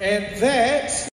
And that